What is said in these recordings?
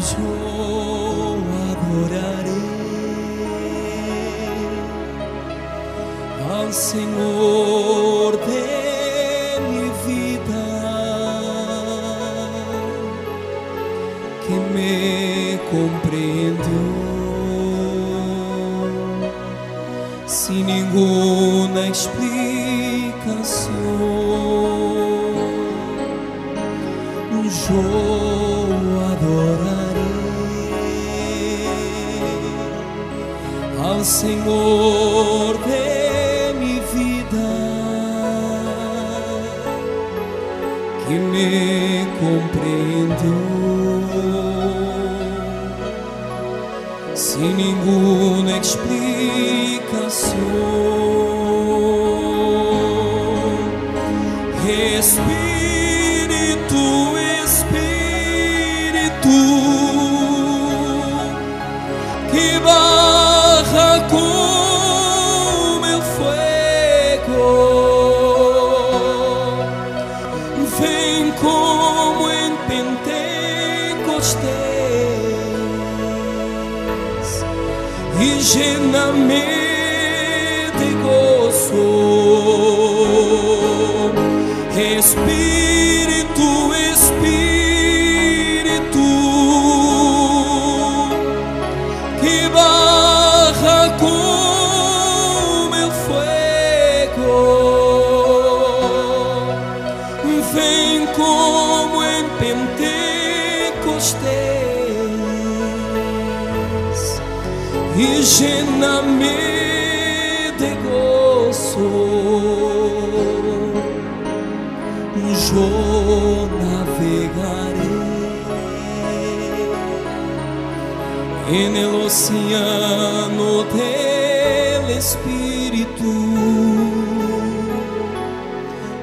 yo adoraré al Señor de mi vida que me comprendió sin ninguna explicación. Yo de mi vida que me comprendió sin ninguna explicación. Espíritu, Y lléname de gozo. Espíritu, Espíritu, y lléname de gozo. Yo navegaré en el océano del Espíritu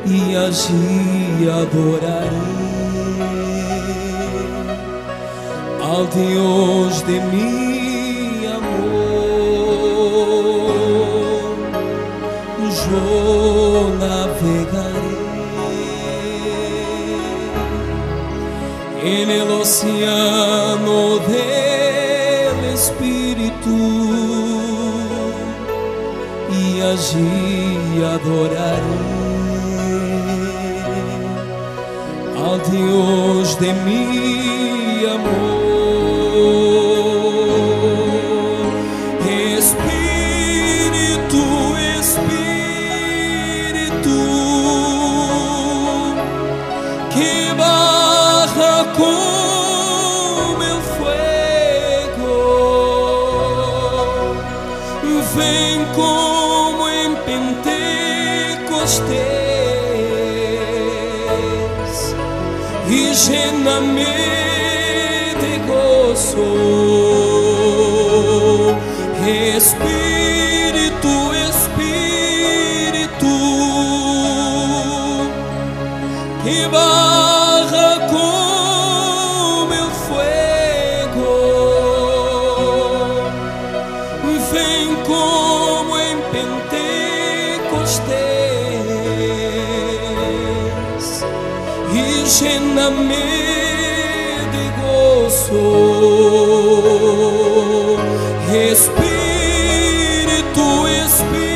y allí adoraré de mi Yo navegaré en el océano del Espíritu y allí adoraré al Dios de mi ven como en Pentecostés y lléname de gozo. Espíritu, lléname de gozo. Espíritu, Espíritu,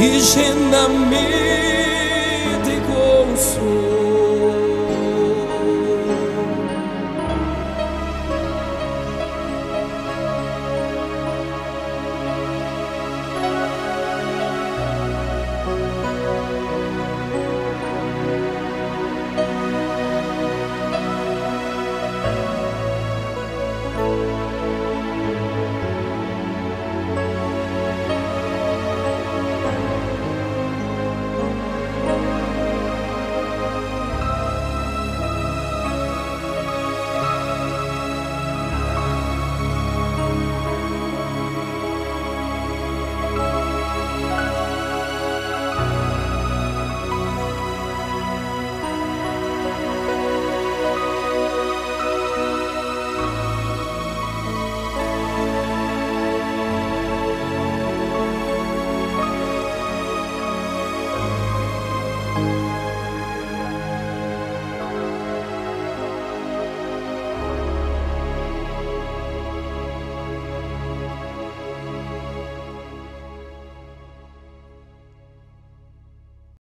Y lléname de gozo.